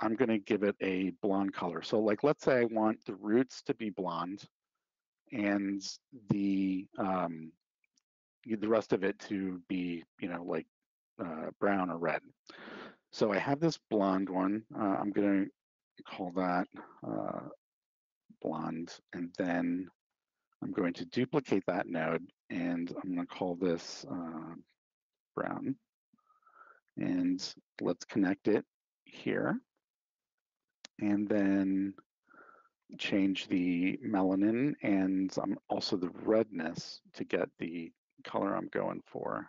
I'm going to give it a blonde color. So like, let's say I want the roots to be blonde and the um, the rest of it to be, you know, like uh, brown or red. So I have this blonde one. Uh, I'm going to call that uh, blonde, and then I'm going to duplicate that node, and I'm going to call this uh, brown. And let's connect it here. And then change the melanin and um, also the redness to get the color I'm going for.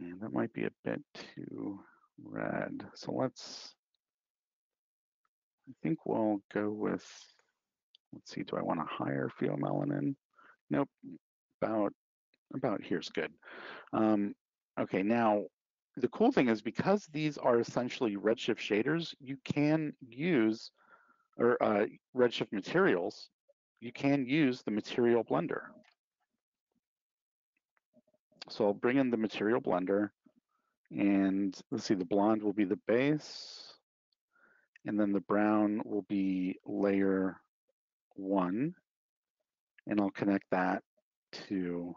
And that might be a bit too red. So let's, I think we'll go with, let's see, do I want a higher pheomelanin? Nope, about, about here's good. Um, okay, now the cool thing is because these are essentially Redshift shaders, you can use, or uh, Redshift materials, you can use the material blender. So I'll bring in the material blender and let's see, the blonde will be the base and then the brown will be layer one and I'll connect that to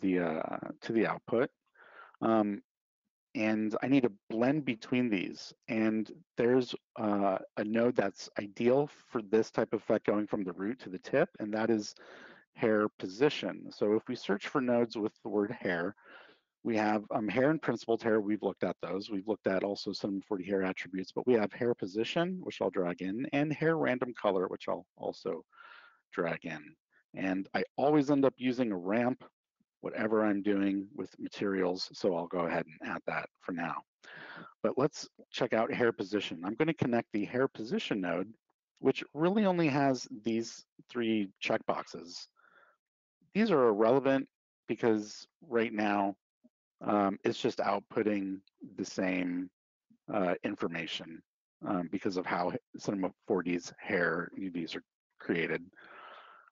the uh, to the output. Um, and I need to blend between these. And there's uh, a node that's ideal for this type of effect going from the root to the tip, and that is hair position. So if we search for nodes with the word hair, we have um, hair and principled hair, we've looked at those. We've looked at also some 40 hair attributes, but we have hair position, which I'll drag in, and hair random color, which I'll also drag in. And I always end up using a ramp, whatever I'm doing with materials, so I'll go ahead and add that for now. But let's check out hair position. I'm gonna connect the hair position node, which really only has these three checkboxes these are irrelevant because right now um, it's just outputting the same uh, information um, because of how Cinema 4D's hair UVs are created.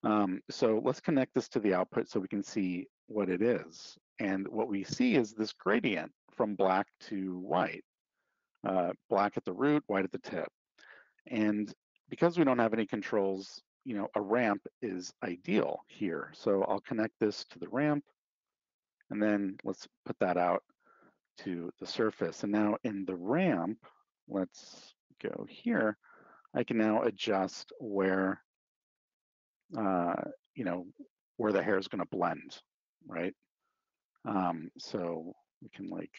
Um, so let's connect this to the output so we can see what it is. And what we see is this gradient from black to white, uh, black at the root, white at the tip. And because we don't have any controls you know, a ramp is ideal here. So I'll connect this to the ramp and then let's put that out to the surface. And now in the ramp, let's go here. I can now adjust where, uh, you know, where the hair is going to blend, right? Um, so we can like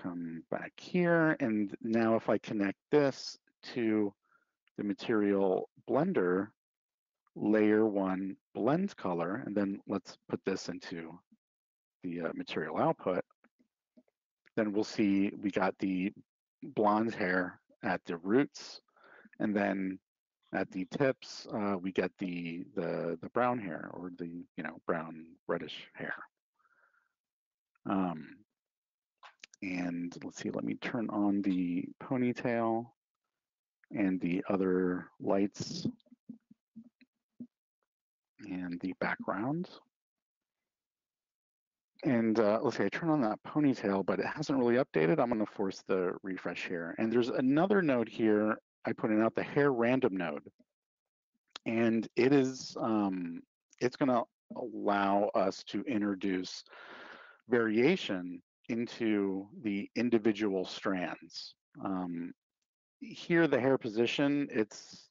come back here. And now if I connect this to the material blender layer one blend color, and then let's put this into the uh, material output, then we'll see we got the blonde hair at the roots, and then at the tips, uh, we get the, the, the brown hair or the, you know, brown reddish hair. Um, and let's see, let me turn on the ponytail and the other lights and the background. And uh, let's say I turn on that ponytail, but it hasn't really updated. I'm gonna force the refresh here. And there's another node here, I put in out the hair random node. And it is, um, it's gonna allow us to introduce variation into the individual strands. Um, here the hair position, it's,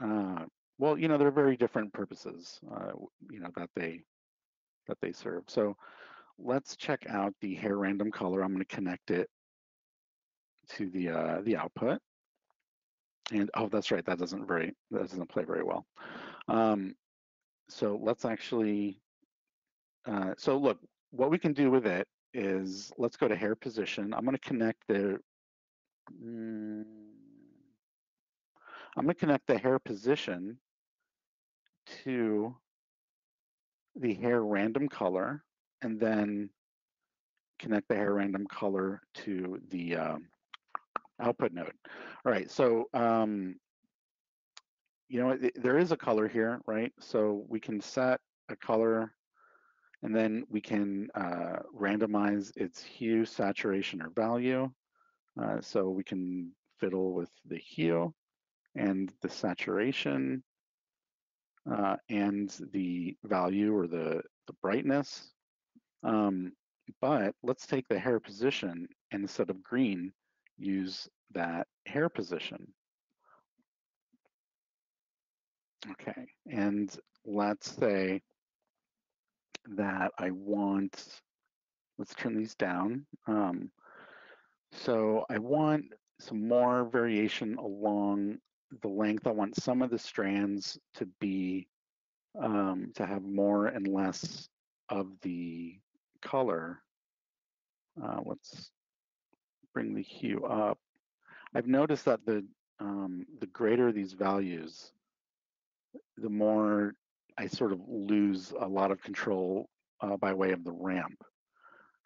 uh, well, you know, they're very different purposes, uh, you know, that they that they serve. So let's check out the hair random color. I'm going to connect it to the uh, the output. And oh, that's right, that doesn't very that doesn't play very well. Um, so let's actually, uh, so look, what we can do with it is let's go to hair position. I'm going to connect the Mm. I'm going to connect the hair position to the hair random color and then connect the hair random color to the um, output node. All right, so um, you know there is a color here, right? So we can set a color And then we can uh, randomize its hue, saturation, or value. Uh, so we can fiddle with the hue and the saturation uh, and the value or the, the brightness. Um, but let's take the hair position and instead of green, use that hair position. Okay, and let's say that I want, let's turn these down. Um, so I want some more variation along the length. I want some of the strands to be, um, to have more and less of the color. Uh, let's bring the hue up. I've noticed that the um, the greater these values, the more I sort of lose a lot of control uh, by way of the ramp.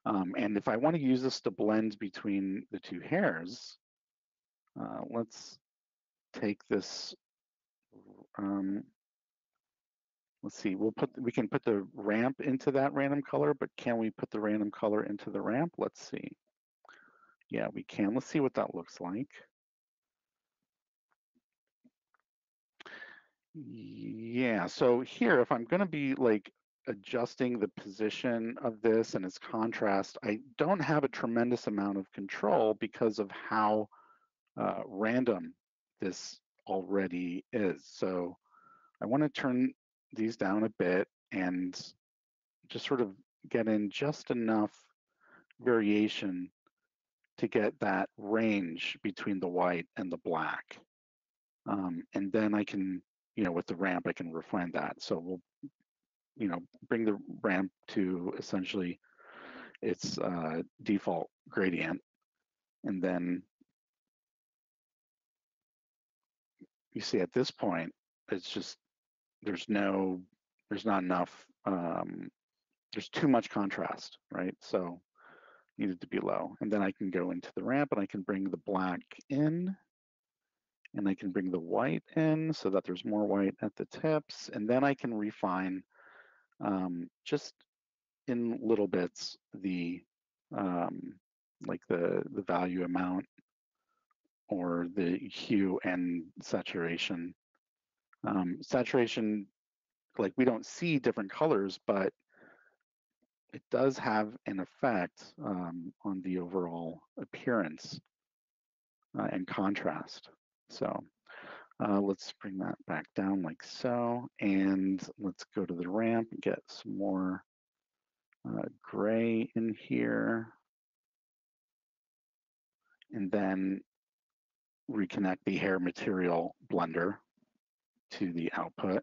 Um, and if I want to use this to blend between the two hairs, uh, let's take this. Um, let's see. We'll put we can put the ramp into that random color, but can we put the random color into the ramp? Let's see. Yeah, we can. Let's see what that looks like. Yeah, so here, if I'm gonna be like adjusting the position of this and its contrast, I don't have a tremendous amount of control because of how uh, random this already is. So I wanna turn these down a bit and just sort of get in just enough variation to get that range between the white and the black. Um, and then I can you know, with the ramp, I can refine that. So we'll, you know, bring the ramp to essentially its uh, default gradient. And then you see at this point, it's just, there's no, there's not enough, um, there's too much contrast, right? So needed to be low. And then I can go into the ramp and I can bring the black in and I can bring the white in so that there's more white at the tips, and then I can refine um, just in little bits the um, like the the value amount or the hue and saturation. Um, saturation, like we don't see different colors, but it does have an effect um, on the overall appearance uh, and contrast. So uh, let's bring that back down like so. And let's go to the ramp and get some more uh, gray in here. And then reconnect the hair material blender to the output.